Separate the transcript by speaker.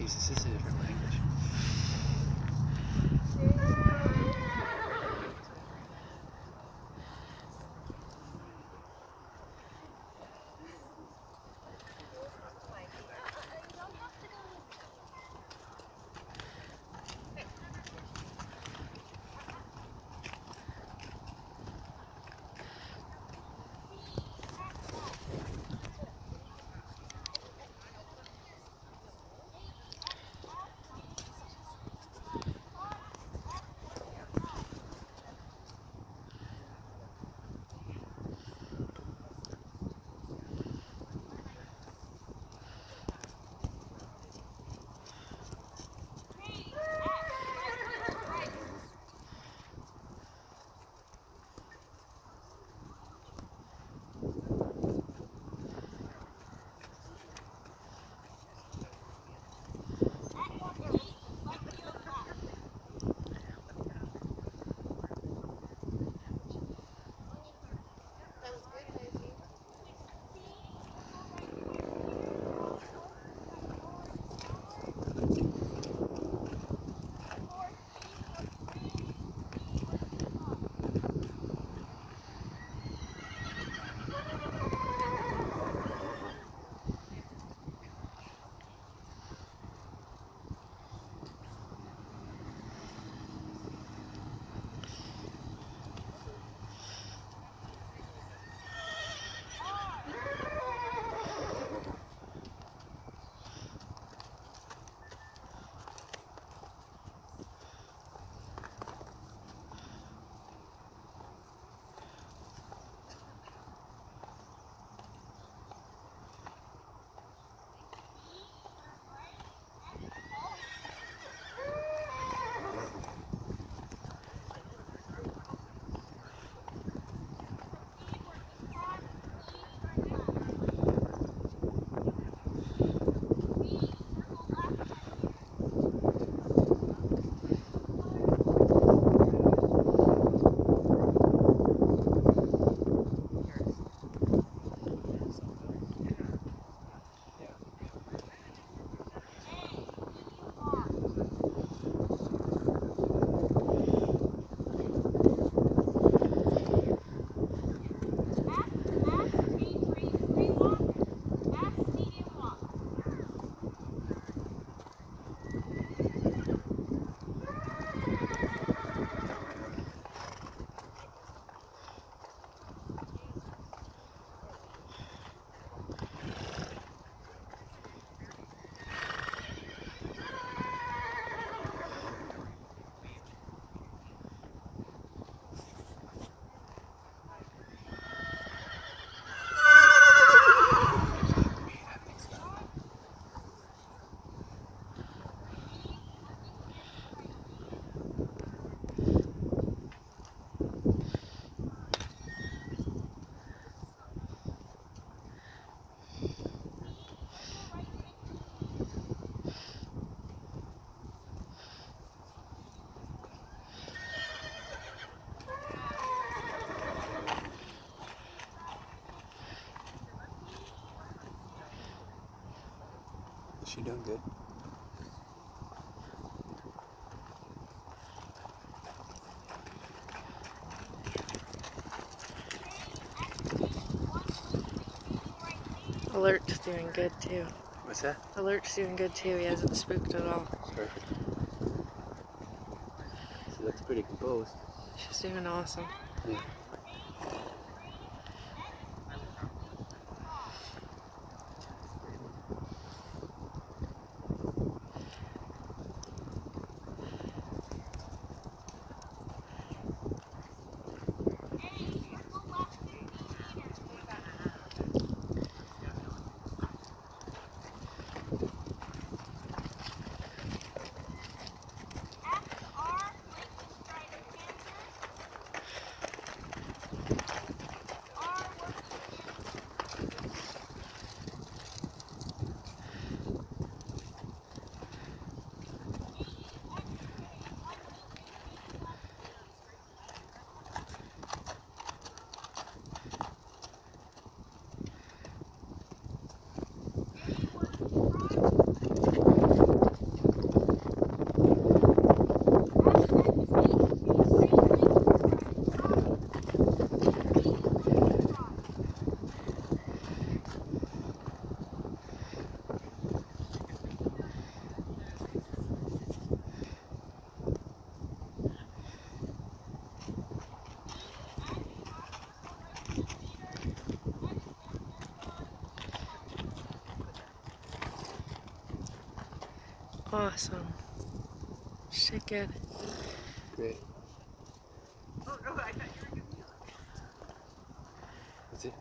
Speaker 1: Jesus, this is a different language. she doing good?
Speaker 2: Alert's doing good too.
Speaker 1: What's that?
Speaker 2: Alert's doing good too. He hasn't spooked at all.
Speaker 1: Perfect. She looks pretty composed.
Speaker 2: She's doing awesome.
Speaker 1: Yeah.
Speaker 2: Awesome. Shit good.
Speaker 1: Great.
Speaker 3: Oh no, I thought you were gonna
Speaker 1: That's it.